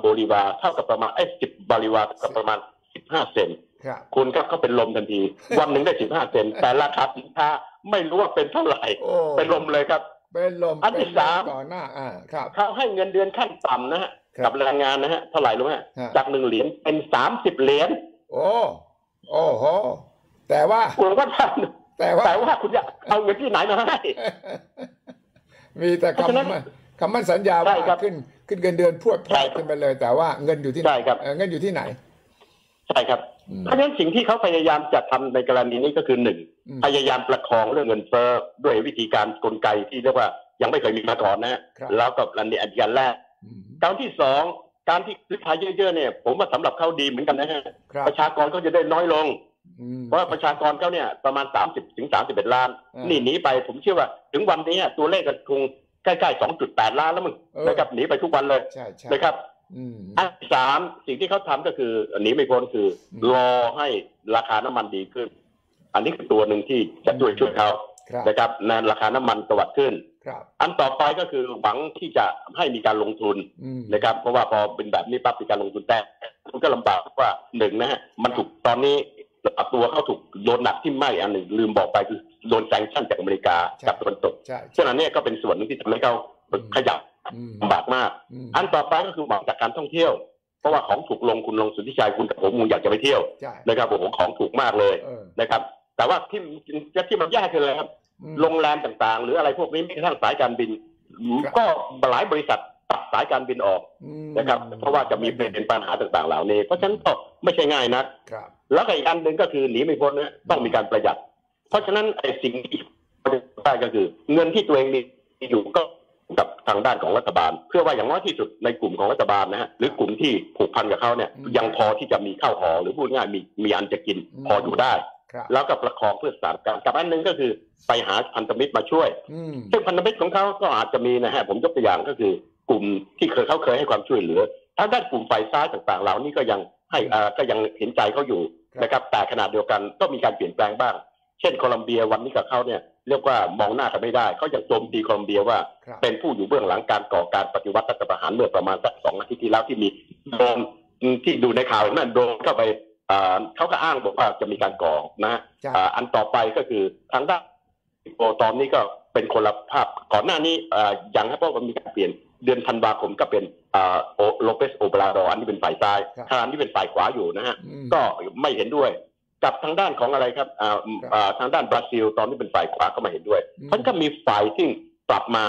โบลิวาเท่ากับประมาณไอ้สิบโบลิวาเท่ากับประมาณสิบห้าเซนต์ครับคุณครับเขาเป็นลมทันที วันหนึ่งได้สิบห้าเซนต์แต่ราคาสินค้าไม่รู้ว่าเป็นเท่าไหร่โอ้เป็นลมเลยครับ เป็นลมอันที่เป็ลสามก่อนหน้าอ่าครับเขาให้เงินเดือนขั้นต่ำนะฮะครับกับแรงงานนะฮะเท่าไหร่รู้ไหมฮะฮะจากหนึ่งเหรียญเป็นสามสิบเหรียญโอ้โอ้โหแต่ว่าคุณว่าท่านแต่ว่าแต่ว่าคุณจะเอาเงินที่ไหนมาให้มีแต่เพราะฉะนั้นคำมั่นคำมั่นสัญญาใช่ว่าครับขึ้น ขึ้นเงินเดือนพรวดพใช่ลาดครับขึ้นไปเลย แต่ว่าเงินอยู่ที่ไหนใช่ครับเออเงินอยู่ที่ไหนใช่ครับอืมเพราะฉะนั้นสิ่งที่เขาพยายามจะทำในกรณีนี้ก็คือหนึ่งอืมพยายามประคองเรื่องเงินเฟ้อด้วยวิธีการกลไกที่เรียกว่ายังไม่เคยมีมาก่อนนะฮะครับแล้วกับอันนี้อันยันแรกอืมการที่สองการที่ซื้อขายเยอะๆเนี่ย ผมว่าสำหรับเขาดีเหมือนกันนะฮะครับประชากรเขาจะได้น้อยลงอืมเพราะว่าประชากรเขาเนี่ยประมาณ30ถึง31ล้านอ่านี่นี่หนีไปผมเชื่อว่า ถึงวันนี้ตัวเลขก็คง ใกล้ๆ2.8ล้านแล้วมึงเออนะครับหนีไปทุกวันเลยใช่ใช่นะครับอืมอันที่สามสิ่งที่เขาทำก็คือหนีไม่พ้นคืออมรอให้ราคาน้ำมันดีขึ้น อันนี้คือตัวหนึ่งที่จะช่วยช่วยเขาครับนะครับนะราคาน้ำมันตวัดขึ้นครับอันต่อไปก็คือหวังที่จะให้มีการลงทุนอืมนะครับ เพราะว่าพอเป็นแบบนี้ปั๊บมีการลงทุนแต่มันก็ลำบากว่าหนึ่งนะฮะมันถูกตอนนี้ตัวเขาถูกโดนหนักที่ไม่อันหนึ่งลืมบอกไปคือ โดนแซงชั่นจากอเมริกากับตะวันตกใช่ซึ่งอันเนี้ยก็เป็นส่วนหนึ่งที่ทำให้เขาขยับอืมลำบากมากอืมอันต่อไปก็คือหวังจากการท่องเที่ยว เพราะว่าของถูกลงคุณลงสุทธิชัยคุณกับผมมูอยากจะไปเที่ยวใช่นะครับโอ้โหของถูกมากเลยเออนะครับ แต่ว่าที่ที่มันแย่คืออะไรครับอืมโรงแรมต่างๆ หรืออะไรพวกนี้ไม่กระทั่งสายการบินครับก็หลายบริษัทตัดสายการบินออกอืมนะครับ เพราะว่าจะมีประเด็นปัญหาต่างๆ เหล่านี้ เพราะฉะนั้นก็ไม่ใช่ง่ายนะครับแล้วก็อีกอันหนึ่งก็คือหนีไม่พ้นนะต้องมีการประหยัด เพราะฉะนั้นไอ้สิ่งที่ได้ก็คือ เงินที่ตัวเองมีอยู่ก็กับทางด้านของรัฐบาล เพื่อว่าอย่างน้อยที่สุดในกลุ่มของรัฐบาลนะฮะหรือกลุ่มที่ผูกพันกับเขาเนี่ยอืมยังพอที่จะมีข้าวหอหรือพูดง่ายๆมีมีอันจะกินอืมพออยู่ได้ครับแล้วก็ประคองเพื่อสานการกับอันหนึ่งก็คือไปหาพันธมิตรมาช่วยอืมซึ่งพันธมิตรของเขาก็อาจจะมีนะฮะผมยกตัวอย่างก็คือกลุ่มที่เคยเขาเคยให้ความช่วยเหลือทางด้านกลุ่มฝ่ายซ้ายต่างๆ เหล่านี้ก็ยังให้อ่าก็ยังเห็นใจเขาอยู่นะครับแต่ขณะเดียวกันก็มีการเปลี่ยนแปลงบ้าง เช่นโคลัมเบียวันนี้กับเขาเนี่ยเรียกว่ามองหน้ากันไม่ได้เขายังโจมตีโคลัมเบียว่าครับเป็นผู้อยู่เบื้องหลังการก่อการปฏิวัติรัฐประหารเมื่อประมาณสักสองอาทิตย์ที่แล้วที่มีโดรนที่ดูในข่าวนั่นโดรนเข้าไปอ่าเขาก็อ้างบอกว่าจะมีการก่อนะฮะใช่อ่าอันต่อไปก็คือทางด้านโอตอนนี้ก็เป็นคนละภาพก่อนหน้านี้อ่าอย่างให้เพราะว่ามีการเปลี่ยนเดือนธันวาคมก็เป็นอ่าโอโลเปสโอเปราดอร์อันนี้เป็นฝ่ายซ้ายครับทางนี้เป็นฝ่ายขวาอยู่นะฮะอืมก็ไม่เห็นด้วย กับทางด้านของอะไรครับอ่าครับอ่าทางด้านบราซิลตอนนี้เป็นฝ่ายขวาก็ไม่เห็นด้วยอืมเพราะฉะนั้นก็มีฝ่ายที่ปรับมา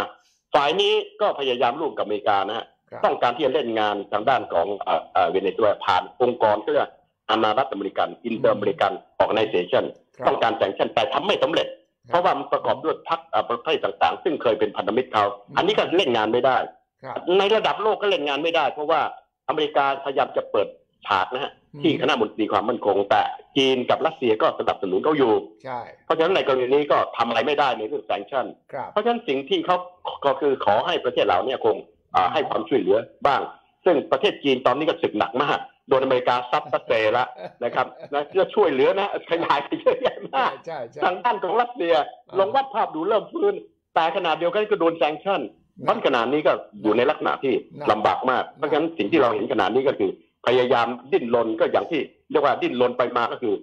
ฝ่ายนี้ก็พยายามร่วมกับอเมริกานะฮะครับต้องการที่จะเล่นงานทางด้านของเอ่อเอ่อเวเนซุเอลาผ่านองค์กรก็เรียกว่าอาณารัฐอเมริกันอินเตอร์อเมริกันออ g a ไนเซชันครับต้องการ sanction แต่ทำไม่สำเร็จ เพราะว่ามันประกอบด้วยพรรคเอ่อประเภทต่างๆ ซึ่งเคยเป็นพันธมิตรเขาอืมอันนี้ก็เล่นงานไม่ได้ครับในระดับโลกก็เล่นงานไม่ได้ เพราะว่าอเมริกาพยายามจะเปิด ฉากนะฮะอืมที่คณะมนตรีความมั่นคง แต่จีนกับรัสเซียก็สนับสนุนเขาอยู่ใช่เพราะฉะนั้นในกรณีนี้ก็ทำอะไรไม่ได้ในเรื่อง sanctionครับเพราะฉะนั้นสิ่งที่เขาก็คือขอให้ประเทศเราเนี่ยคงอ่าให้ความช่วยเหลือบ้าง ซึ่งประเทศจีนตอนนี้ก็ศึกหนักมากโดนอเมริกาซัดซัดเตะละนะครับนะจะช่วยเหลือนะขยายไปเยอะแยะมากใช่ใช่ทางด้านของรัสเซียลองวาดภาพดูเริ่มฟื้นแต่ขณะเดียวกันก็โดน sanction เพราะขณะนี้ก็อยู่ในลักษณะที่ลำบากมาก เพราะฉะนั้นสิ่งที่เราเห็นขณะนี้ก็คือ พยายามดิ้นรนก็อย่างที่เรียกว่าดิ้นรนไปมาก็คือ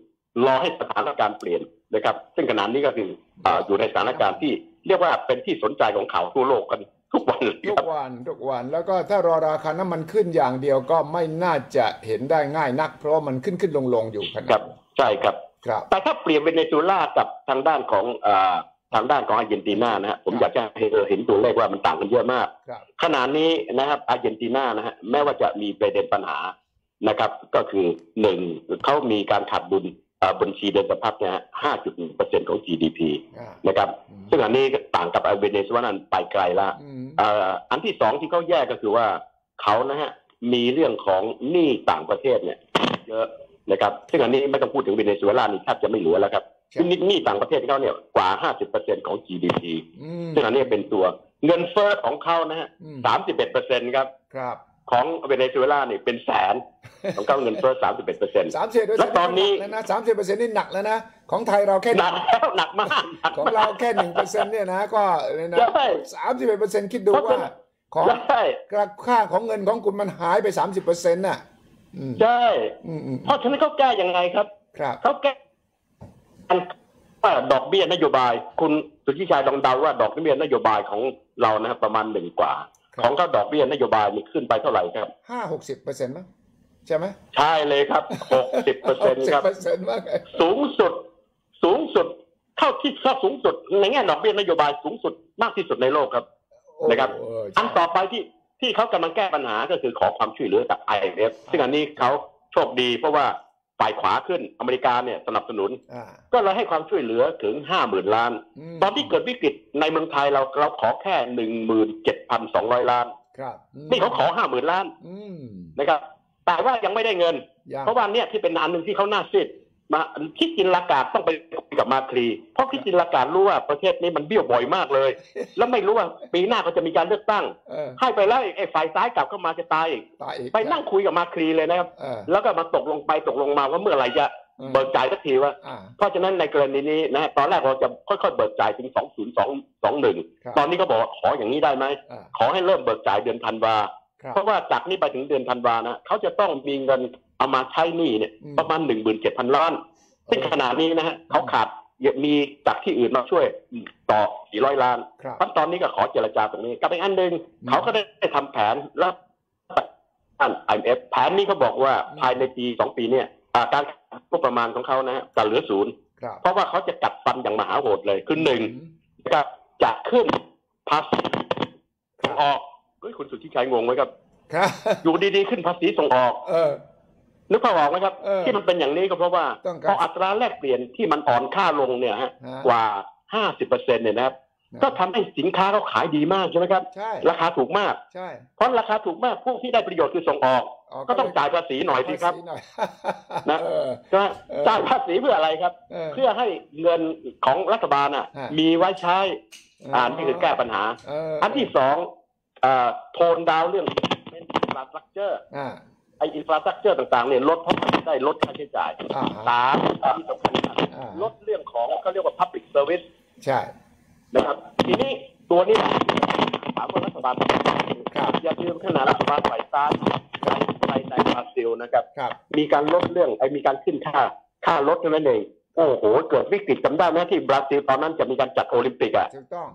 รอให้สถานการณ์เปลี่ยนนะครับ ซึ่งขณะนี้ก็คืออ่าอยู่ในสถานการณ์ที่เรียกว่าเป็นที่สนใจของข่าวทั่วโลกกันทุกวันเลยทุคกรับวันทุกวันแล้วก็ถ้ารอราคาน้ำมันขึ้นอย่างเดียวก็ไม่น่าจะเห็นได้ง่ายนัก เพราะว่ามันขึ้นขึ้นลงลงอยู่ขครันาดบใช่ครับครับแต่ถ้าเปรียบเวเนซุเอลากับทางด้านของอ่าทางด้านของอาร์เจนตินานะฮะผมอยากจะให้เราเห็นตัวเลขว่ามันต่างกันเยอะมากครับขณะนี้นะครับอาร์เจนตินานะฮะแม้ว่าจะมีประเด็นปัญหา นะครับ ก็คือหนึ่งเขามีการขาดดุลเอ่อบัญชีเดินสะพัดเนี่ยห้าจุดหนึ่งเปอร์เซ็นต์ของ GDP อ่านะครับอืมซึ่งอันนี้ก็ต่างกับเวเนซุเอลานั้นไปไกลละอืมเอ่ออันที่สองที่เขาแยกก็คือว่าเขานะฮะมีเรื่องของหนี้ต่างประเทศเนี่ยเยอะนะครับ ซึ่งอันนี้ไม่ต้องพูดถึงเวเนซุเอลานี่แทบจะไม่เหลือแล้วครับคือหนี้ต่างประเทศเขาเนี่ยกว่า50%ของ GDP อืมซึ่งอันนี้เป็นตัวเงินเฟ้อของเขานะฮะอืม31%ครับครับ ของเวเนซุเอลาเนี่ยเป็นแสนของเขาเงินเฟ้อ31%สามสิบเปอร์แล้เซ็นวต์ตอนนี้แล้วนะสามสิบเปอร์เซ็นต์นี่หนักแล้วนะ ของไทยเราแค่หหนันึ่กงแล้วหนักมากหนักของมากเราแค่หนึ่งเปอร์เซ็นต์เนี่ยนะก็เนี่ยนะใช่สามสิบเอ็ดเปอร์เซ็นต์คิดดูเพราะว่าฉะนั้นของใช่ค่าของเงินของคุณมันหายไปสามสิบเปอร์เซ็นต์น่ะอืมใช่อืมอืมเพราะฉะนั้นเขาแก้ยังไงครับครับเขาแก้ว่าดอกเบี้ยนโยบาย คุณสุทธิชัยลองเดาว่าดอกเบี้ยนโยบายของเรานะประมาณหนึ่งกว่าครับ ของเขาดอกเบี้ยนโยบายมีขึ้นไปเท่าไหร่ครับห้าหกสิบเปอร์เซ็นต์มั้งใช่ไหมใช่เลยครับหกสิบเปอร์เซ็นต์ครับเปอร์เซ็นต์มั้งสูงสุด สูงสุดเท่าที่ถ้าสูงสุดในแง่ดอกเบี้ยนโยบายสูงสุดมากที่สุดในโลกครับนะครับโอ้เอันต่อไปที่ที่เขากำลังแก้ปัญหาก็คือขอความช่วยเหลือจาก IMF ซึ่งอันนี้เขาโชคดีเพราะว่า ฝ่ายขวาขึ้นอเมริกาเนี่ยสนับสนุนอ่าก็เลยให้ความช่วยเหลือถึงห้าหมื่นล้านมตอนที่เกิดวิกฤตในเมืองไทยเราเราขอแค่หนึ่งหมื่นเจ็ดพันสองร้อยล้านครับอืมนี่เขาขอห้าหมื่นล้านอืมนะครับแต่ว่ายังไม่ได้เงินยังเพราะว่าเนี่ยที่เป็นอันหนึ่งที่เขาหน้าซีด มาคิดจินลากาศต้องไปคุยกับมาครี เพราะคิดจินลากาศรู้ว่าประเทศนี้มันเบี้ยวบ่อยมากเลย แล้วไม่รู้ว่าปีหน้าก็จะมีการเลือกตั้งเออให้ไปแล้วไอ้ฝ่ายซ้ายกลับเข้ามาจะตายอีกตายอีกไปนั่งคุยกับมาครีเลยนะครับเออแล้วก็มาตกลงไปตกลงมาว่าเมื่อไหร่จะออเบิกจ่ายสักทีว่าอ่า เพราะฉะนั้นในกรณีนี้นะตอนแรกเราจะค่อยๆเบิกจ่ายถึง2021ครับตอนนี้ก็บอกว่าขออย่างนี้ได้ไหมอ่าขอให้เริ่มเบิกจ่ายเดือนธันวาครับเพราะว่าจากนี้ไปถึงเดือนธันวานะเขาจะต้องมีเงิน เอามาใช้หนี้เนี่ยอืมประมาณ17,000ล้านซึ่งขนาดนี้นะฮะเขาขาดมีจากที่อื่นมาช่วยต่อ400ล้านครับเพราะตอนนี้ก็ขอเจรจาตรงนี้กับอีกอันหนึ่งอืมเขาก็ได้ทำแผนแล้วอัน IMF แผนนี้เขาบอกว่าอืมภายในปีสองปีเนี่ยอ่าการงบประมาณของเขานะฮะจะเหลือศูนย์ครับเพราะว่าเขาจะกัดฟันอย่างมหาโหดเลยคือหนึ่งอืมนะครับจะขึ้นภาษีครัส่บงออกเฮ้ยคุณสุทธิชัยงงไหมครับครับอยู่ดีๆขึ้นภาษีส่งออกเออ นึกภาพออกไหมครับ เออที่มันเป็นอย่างนี้ก็เพราะว่าต้องการ พออัตราแลกเปลี่ยนที่มันอ่อนค่าลงเนี่ยฮะฮะกว่า50เปอร์เซ็นต์เนี่ยนะครับนะก็ทำให้สินค้าเขาขายดีมากใช่ไหมครับ ใช่ราคาถูกมาก ใช่เพราะราคาถูกมากพวกที่ได้ประโยชน์คือส่งออก ก็ต้องจ่ายภาษีหน่อยสิครับ ภาษีหน่อยนะ เออ ก็เออ จ่ายภาษีเพื่ออะไรครับ เออ เพื่อให้เงินของรัฐบาลอะ ฮะ มีไว้ใช้อ่านี่คือแก้ปัญหาเอออันที่สองอ่า tone down เรื่องเป็น infrastructure อ่า ไอ้ infrastructure ต่างๆเนี่ยลดเพราะมันได้ลดค่าใช้จ่ายอ่าฮะสามอันที่สำคัญครับอ่า ลดเรื่องของเขาเรียกว่า public service ใช่ นะครับ ทีนี้ตัวนี้ถามว่ารัฐบาลทำยังไงครับอย่าลืมขนาดรัฐบาลฝ่ายซ้ายในในในบราซิลนะครับ ครับ มีการลดเรื่องไอ้มีการขึ้นค่าค่ารถเท่านั้นเองโอ้โห เกิดวิกฤตจำได้ไหมที่บราซิลตอนนั้นจะมีการจัดโอลิมปิกอะถูกต้อง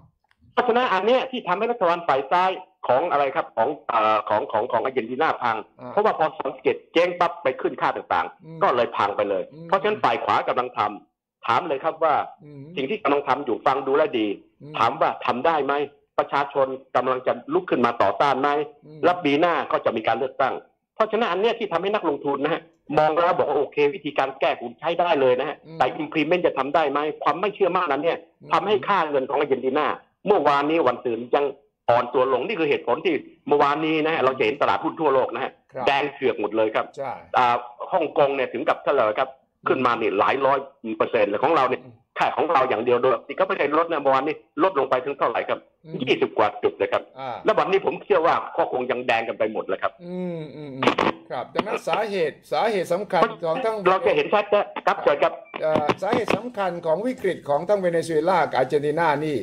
เพราะฉะนั้นอันเนี้ยที่ทำให้รัฐบาลฝ่ายซ้าย ของอะไรครับของเอ่อของของของอาร์เจนตินาพังอ่าเพราะว่าพอสังเกตเจ๊งปั๊บไปขึ้นค่าต่างอืมๆก็เลยพังไปเลยอืมเพราะฉะนั้นฝ่ายขวากำลังทำถามเลยครับว่าอืมสิ่งที่กำลังทำอยู่ฟังดูแลวดีอืถามว่าทำได้ไหมประชาชนกำลังจะลุกขึ้นมาต่อต้านไหมอืมแล้วปีหน้าก็จะมีการเลือกตั้ง เพราะฉะนั้นอันเนี้ยที่ทำให้นักลงทุนนะฮะมองแล้วบอกว่าโอเค วิธีการแก้คุณใช้ได้เลยนะฮะอืมแต่ implement จะทำได้ไหมความไม่เชื่อมั่นนั้นเนี่ยอืมทำให้ค่าเงินของอาร์เจนตินาเมื่อวานนี้วันตื่นยัง อ่อนตัวลงนี่คือเหตุผลที่เมื่อวานนี้นะฮะเราจะเห็นตลาดหุ้นทั่วโลกนะฮะครับแดงเถือกหมดเลยครับใช่อ่าฮ่องกงเนี่ยถึงกับเท่าไหร่ครับ ขึ้นมานี่หลายร้อยเปอร์เซ็นต์เลยของเราเนี่ยแค่ของเราอย่างเดียวโดยที่ก็ไม่ได้ลดนะเมื่อวานนี้ลดลงไปถึงเท่าไหร่ครับอืมยี่สิบกว่าจุดเลยครับอ่าแล้ววันนี้ผมเชื่อว่าก็คงยังแดงกันไปหมดแล้วครับ อืมอืมอืมครับดังนั้นสาเหตุสาเหตุสำคัญของทั้งเราจะเห็นชัดนะครับเกิดกับเอ่อสาเหตุสำคัญของวิกฤตของทั้งเวเนซุเอลากับอาร์เจนตินานี่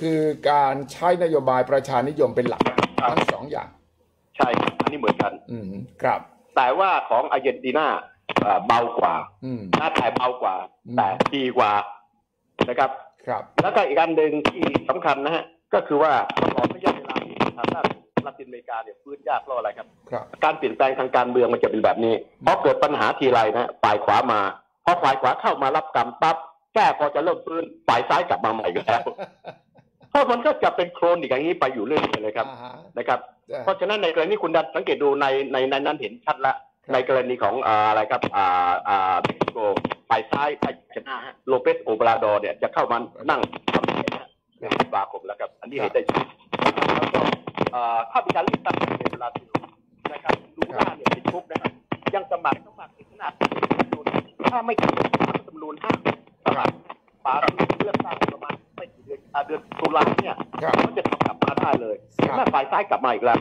คือการใช้นโยบายประชานิยมเป็นหลักทั้งสองอย่าง ใช่ครับอันนี้เหมือนกัน อืมครับ แต่ว่าของอาร์เจนตินาเอ่อเบากว่าอืมหน้าแต่เบากว่าอืมแต่ดีกว่านะครับ ครับ แล้วก็อีกอันหนึ่งที่สำคัญนะฮะ ก็คือว่าตลอดระยะเวลาที่ทางด้านลาตินอเมริกาเนี่ยฟื้นยากเพราะอะไรครับครับ การเปลี่ยนแปลงทางการเมืองมันจะเป็นแบบนี้พอเกิดปัญหาทีไรนะฝ่ายขวามาพอฝ่ายขวาเข้ามารับกรรมปั๊บแก้พอจะเริ่มฟื้นฝ่ายซ้ายกลับมาใหม่อยู่แล้ว เพราะมันก็จะเป็นโครนอีกอย่างนี้ไปอยู่เรื่อยๆเลยครับอ่าฮะนะครับเอ่อเพราะฉะนั้นในกรณีคุณดันสังเกตดูในในในนั้นเห็นชัดละในกรณีของอะไรครับอ่าอ่าเม็กซิโกฝ่ายซ้ายฝ่ายชนะฮะโลเปสโอบราดอเนี่ยจะเข้ามานั่งทำเนี่ยนะในตุลาคมแล้วครับ อันนี้เห็นได้ชัดแล้วก็ถ้ามีการเลือกตั้งในเวลาที่นะครับดูหน้าเนี่ยติดคุกนะครับยังสมัครต้องสมัครขนาดถ้าไม่เกินรัฐธรรมนูญห้าสมัครปาเลือกตั้งประมาณ ไม่กี่เดือนเดือนตุลาเนี่ยมันจะกลับมาได้เลยแม่ฝ่ายซ้ายกลับมาอีกแล้ว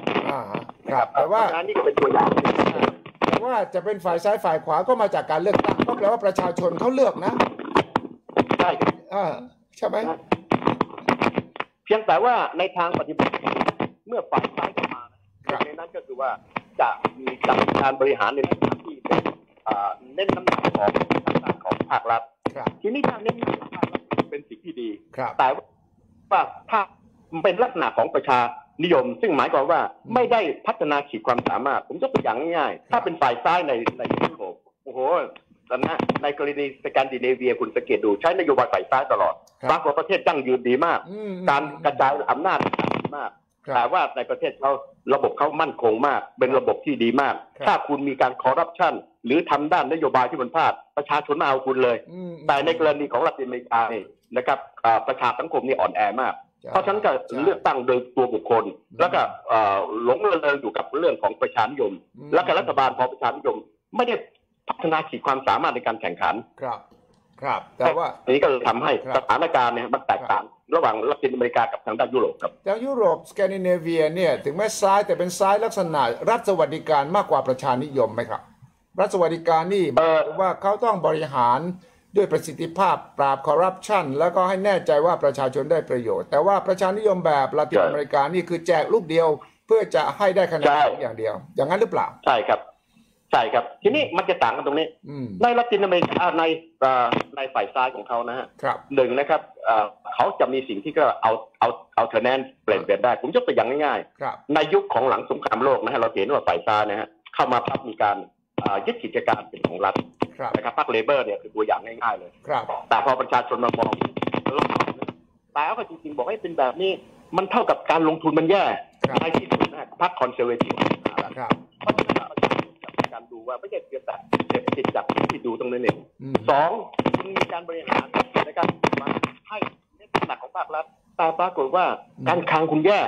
ครับ แต่ว่า อันนี้ก็เป็นตัวอย่างแต่ว่าจะเป็นฝ่ายซ้ายฝ่ายขวาก็มาจากการเลือกตั้งก็แปลว่าประชาชนเขาเลือกนะใช่ อ่าใช่ไหม เพียงแต่ว่าในทางปฏิบัติเมื่อฝ่ายซ้ายเข้ามาในนั้นก็คือว่าจะมีการบริหารในลักษณะที่เป็นเน้นน้ำหนักของทางด้านของภาครัฐทีนี้การเน้นน้ำหนัก ที่ดี แต่ว่าถ้าเป็นลักษณะของประชานิยม ซึ่งหมายความว่าไม่ได้พัฒนาขีดความสามารถ ผมยกตัวอย่างง่ายๆถ้าเป็นฝ่ายซ้ายในในยุโรปโอ้โหตอนนั้นในกรณีสแกนดิเนเวียคุณสังเกตดูใช้นโยบายฝ่ายซ้ายตลอดบางประเทศตั้งยืนดีมาก การกระจายอำนาจดีมาก แต่ว่าในประเทศเขาระบบเขามั่นคงมาก เป็นระบบที่ดีมาก ถ้าคุณมีการคอร์รัปชัน หรือทำด้านนโยบายที่มันพลาดประชาชนมาเอาคุณเลย แต่ในกรณีของรัฐอเมริกาเนี่ยนะครับประชาสังคมนี่อ่อนแอมาก เพราะฉะนั้นก็เลือกตั้งโดยตัวบุคคล แล้วก็หลงระเริงอยู่กับเรื่องของประชานิยม แล้วก็รัฐบาลพอประชานิยม ไม่ได้พัฒนาขีดความสามารถในการแข่งขันครับครับ แต่ว่านี้ก็ทำให้สถานการณ์เนี่ยมันแตกต่างระหว่างละตินอเมริกากับทางด้านยุโรปครับทางยุโรปสแกนดิเนเวียเนี่ยถึงแม้ซ้ายแต่เป็นซ้ายลักษณะรัฐสวัสดิการมากกว่าประชานิยมไหมครับ รัฐสวัสดิการนี่ว่าเขาต้องบริหารด้วยประสิทธิภาพปราบคอร์รัปชันแล้วก็ให้แน่ใจว่าประชาชนได้ประโยชน์ แต่ว่าประชานิยมแบบละตินอเมริกานี่คือแจกลูกเดียว เพื่อจะให้ได้คะแนนอย่างเดียว อย่างนั้นหรือเปล่าใช่ครับใช่ครับ ทีนี้มันจะต่างกันตรงนี้ ในละตินอเมริกาในในฝ่ายซ้ายของเขานะฮะหนึ่งนะครับเขาจะมีสิ่งที่ก็เอาเอาเอาเทอร์แนนเปลี่ยนแปลงได้ ผมยกตัวอย่างง่ายๆ ในยุคของหลังสงครามโลกนะฮะเราเห็นว่าฝ่ายซ้ายนะฮะเข้ามาพับมีการ ยึดกิจการเป็นของรัฐนะครับพรรคเลเบอร์เนี่ยคือตัวอย่างง่ายๆเลยแต่พอประชาชนมามองแต่ก็จริงๆบอกให้เป็นแบบนี้ มันเท่ากับการลงทุนมันแย่ในที่สุดนะพรรคคอนเซอร์เวทีฟเพราะฉะนั้นการดูว่าไม่ใช่เพียงแต่เสพติดจากที่ดูตรงนั้นเองสองมีการบริหารในการมาให้ในขนาดของภาครัฐแต่ปรากฏว่าการคลังคุณแย่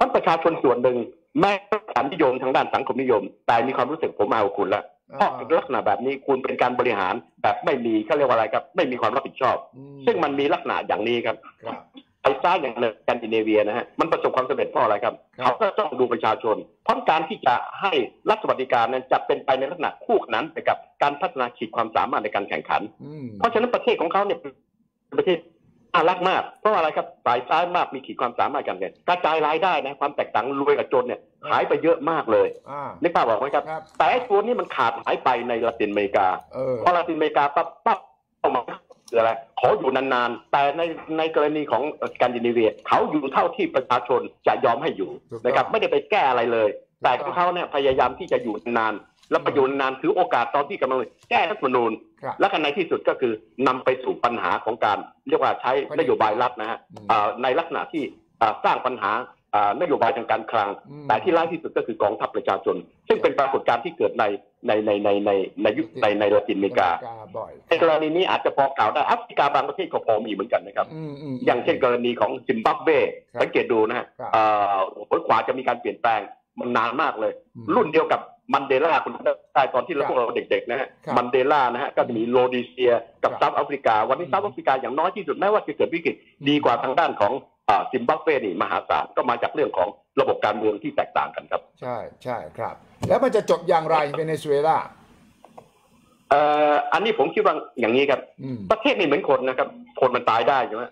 ท่านประชาชนส่วนหนึ่ง แม้สารนิยมทางด้านสังคมนิยม แต่มีความรู้สึกผมเอาคุณละเพราะลักษณะแบบนี้คุณเป็นการบริหารแบบไม่มีเขาเรียกว่าอะไรครับ ไม่มีความรับผิดชอบ ซึ่งมันมีลักษณะอย่างนี้ครับไอ้ซ้ายอย่างในแกนดิเนเวียนะฮะมันประสบความสำเร็จเพราะอะไรครับ เขาก็ต้องดูประชาชน เพราะการที่จะให้รัฐสวัสดิการนั้นจะเป็นไปในลักษณะคู่นั้นไปกับการพัฒนาขีดความสามารถในการแข่งขัน เพราะฉะนั้นประเทศของเขาเนี่ยเป็นประเทศ น่ารักมาก เพราะอะไรครับฝ่ายซ้ายมากมีขีดความสามารถกันเนี่ยกระจายรายได้นะความแตกต่างรวยกับจนเนี่ยหายไปเยอะมากเลยนึกภาพบอกไหมครับแต่ไอ้ตัวนี้มันขาดหายไปในละตินอเมริกาพอละตินอเมริกาปั๊บปั๊บเข้ามาคืออะไรขออยู่นานๆ แต่ในในกรณีของสแกนดิเนเวียเขาอยู่เท่าที่ประชาชนจะยอมให้อยู่นะครับ ไม่ได้ไปแก้อะไรเลย แต่เขาเนี่ยพยายามที่จะอยู่นาน แล้วประโยชน์นานถือโอกาสตอนที่กำลังแก้รัฐธรรมนูญและกันในที่สุดก็คือนำไปสู่ปัญหาของการเรียกว่าใช้นโยบายรัฐนะฮะในลักษณะที่สร้างปัญหานโยบายทางการคลัง แต่ที่ร้ายที่สุดก็คือกองทัพประชาชน ซึ่งเป็นปรากฏการณ์ที่เกิดในในในในในในยุคในในละตินอเมริกาในกรณีนี้อาจจะพอกล่าวได้แอฟริกาบางประเทศก็พอมีเหมือนกันนะครับ อย่างเช่นกรณีของซิมบับเวสังเกตดูนะฮะผลกว่าจะมีการเปลี่ยนแปลงมันนานมากเลย รุ่นเดียวกับ มันเดล่าคุณได้ตอนที่เราพวกเราเด็กๆนะฮะมันเดล่านะฮะก็จะมีโรดีเซียกับ South Africa วันนี้ South Africa อย่างน้อยที่สุดแม้ว่าจะเกิดวิกฤตดีกว่าทางด้านของซิมบับเวนี่มหาศาลก็มาจากเรื่องของระบบการเมืองที่แตกต่างกันครับ ใช่ใช่ครับ แล้วมันจะจบอย่างไรเวเนซุเอลาเอ่ออันนี้ผมคิดว่าอย่างนี้ครับ ประเทศไม่เหมือนคนนะครับ คนมันตายได้ใช่ไหม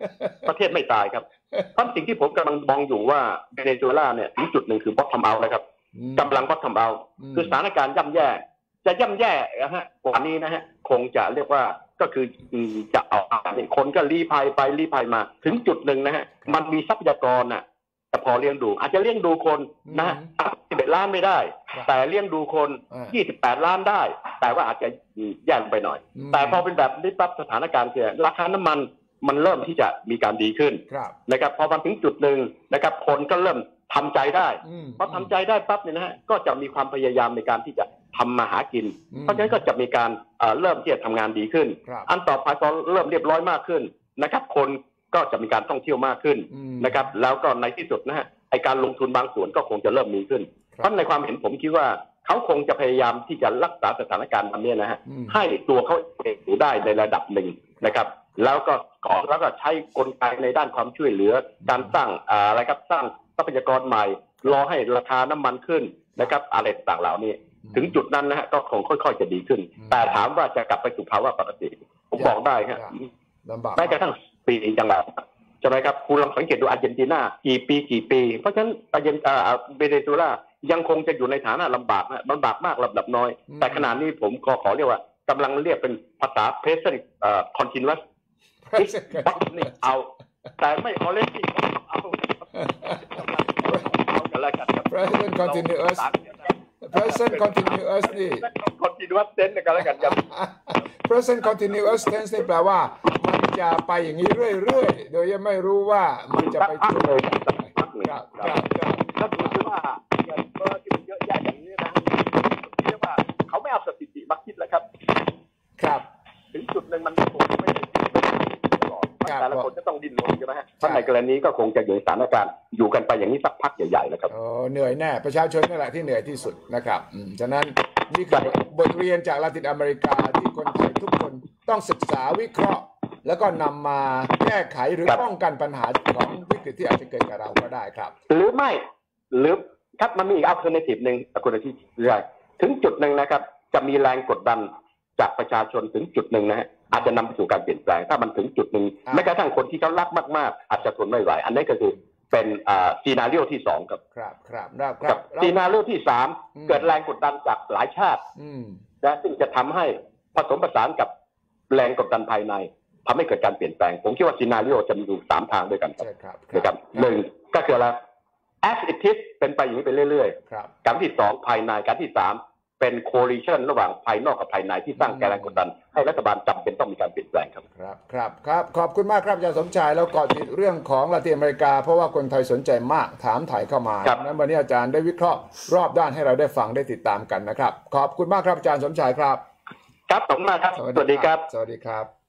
ประเทศไม่ตายครับเพราะสิ่งที่ผมกำลังมองอยู่ว่าเวเนซุเอลาเนี่ยถึงจุดหนึ่งคือบอททำเอานะครับ กำลังบอททำเอา คือสถานการณ์ย่ำแย่ จะย่ำแย่นะฮะกว่านี้นะฮะคงจะเรียกว่าก็คือจะเอาคนก็รีภัยไปรีภัยมา ถึงจุดหนึ่งนะฮะมันมีทรัพยากรน่ะจะพอเลี้ยงดู อาจจะเลี้ยงดูคนนะสิบเอ็ดล้านไม่ได้ แต่เลี้ยงดูคนยี่สิบแปดล้านได้ แต่ว่าอาจจะแย่งไปหน่อย แต่พอเป็นแบบนี้ปั๊บสถานการณ์คือราคาน้ำมันมันเริ่มที่จะมีการดีขึ้นนะครับพอมาถึงจุดหนึ่งนะครับ คนก็เริ่ม ทำใจได้พอทำใจได้ปั๊บเนี่ยนะฮะก็จะมีความพยายามในการที่จะทำมาหากินอืมเพราะฉะนั้นก็จะมีการเอ่อเริ่มที่จะทำงานดีขึ้นครับอันต่อไปพอเริ่มเรียบร้อยมากขึ้นนะครับ คนก็จะมีการท่องเที่ยวมากขึ้นอืมนะครับ แล้วก็ในที่สุดนะฮะไอการลงทุนบางส่วนก็คงจะเริ่มมีขึ้นคเพรับราะในความเห็นผมคิดว่าเขาคงจะพยายามที่จะรักษาสถานการณ์วันนี้นะฮะอืมให้ตัวเขาเองอยู่ได้ในระดับหนึ่งนะครับ แล้วก็ก่อนแล้วก็ใช้กลไกในด้านความช่วยเหลือ การสร้างอ่าอะไรครับสร้าง ทรัพยากรใหม่ รอให้ราคาน้ำมันขึ้นนะครับ อะไรต่างๆเหล่านี้ ถึงจุดนั้นนะฮะก็คงค่อย ๆ จะดีขึ้นอืมแต่ถามว่าจะกลับไปสู่ภาวะปกติ ผมบอกได้ฮะลำบากแม้กระทั่งปีจังหวัดใช่ไหมครับคุณลองสังเกตดูอาร์เจนตินากี่ปีกี่ปี เพราะฉะนั้นอาร์เจนอ่าเวเนซุเอลายังคงจะอยู่ในฐานะลำบากนะลำบากมากลำดับน้อย แต่ขณะนี้ผมก็ขอเรียกว่ากำลังเรียกเป็นภาษา present เอ่อ continuous บัคนี่เอาแต่ไม่ already เอาเอากันแล้วกันครับ present continuous present continuous นี่ continuous tense กันแล้วกันครับ present continuous tense นี่แปลว่า มันจะไปอย่างนี้เรื่อยๆ โดยยังไม่รู้ว่ามันจะไปพักจุดเลยไหนพักเลยครับคครัรับบครับถ้าดูที่ว่าเงินเฟ้อที่มันเยอะแยะอย่างนี้นะเรียกว่าเขาไม่เอาสถิติมาคิดแล้วครับ ครับ ถึงจุดหนึ่งมันคงไม่ได้ตลอด ครับ แต่ละคนก็ต้องดิ้นรนใช่ไหมฮะเพราะในกรณีก็คงจะอยู่ในสถานการณ์อยู่กันไปอย่างนี้สักพักใหญ่ๆนะครับโอ้เหนื่อยแน่ ประชาชนนี่แหละที่เหนื่อยที่สุดนะครับอืมฉะนั้นนี่คือบทเรียนจากลาตินอเมริกาที่คนไทยทุกคนต้องศึกษาวิเคราะห์ แล้วก็นำมาแก้ไขหรือครับป้องกันปัญหาของวิกฤตที่อาจจะเกิดกับเราก็ได้ครับ หรือไม่หรือครับมันมีอีก alternative หนึ่งคุณอาทิตย์เรื่อยถึงจุดหนึ่งนะครับ จะมีแรงกดดันจากประชาชนถึงจุดหนึ่งนะฮะ อาจจะนำไปสู่การเปลี่ยนแปลง ถ้ามันถึงจุดหนึ่งอ่าแม้กระทั่งคนที่เขารักมากๆ อาจจะทนไม่ไหว อันนี้ก็คือเป็น scenario ที่สองครับ ครับครับครับคกัรับบซีนารีโอที่สามอืมเกิดแรงกดดันจากหลายชาติอืมนะซึ่งจะทำให้ผสมผสานกับแรงกดดันภายในทำให้เกิดการเปลี่ยนแปลง ผมคิดว่าซีนารีโอจะมีอยู่สามทางด้วยกันครับใช่ครับนะครับหนึ่งก็คืออะไร as it is เป็นไปอย่างนี้ไปเรื่อยครับๆการที่สองภายใน การที่สามเป็น coalition ระหว่างภายนอกกับภายในที่สร้างแรงกดดัน ให้รัฐบาลจำเป็นต้องมีการเปลี่ยนแปลงครับครับครับครับขอบคุณมากครับอาจารย์สมชายแล้วเกาะติดเรื่องของลาตินอเมริกา เพราะว่าคนไทยสนใจมากถามถ่ายเข้ามาครับนั้นวันนี้อาจารย์ได้วิเคราะห์รอบด้านให้เราได้ฟังได้ติดตามกันนะครับ ขอบคุณมากครับอาจารย์สมชายครับ ครับขอบคุณมากครับ สวัสดีครับ สวัสดีครับ